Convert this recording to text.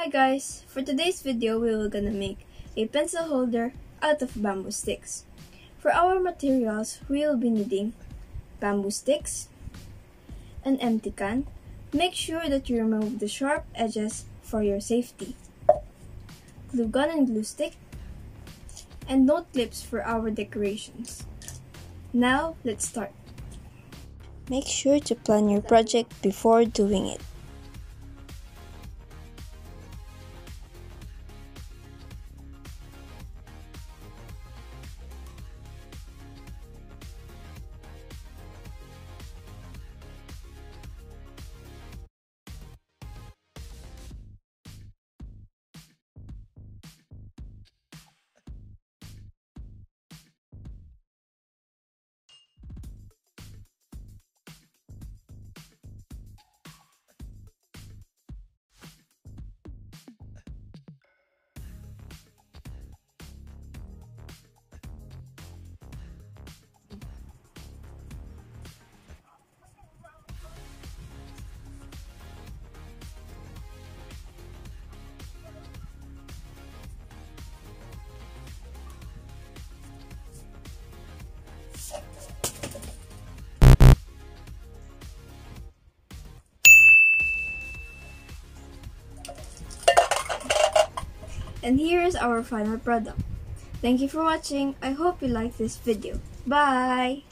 Hi guys! For today's video, we will gonna make a pencil holder out of bamboo sticks. For our materials, we will be needing bamboo sticks, an empty can, make sure that you remove the sharp edges for your safety, glue gun and glue stick, and note clips for our decorations. Now, let's start. Make sure to plan your project before doing it. And here is our final product. Thank you for watching. I hope you like this video. Bye!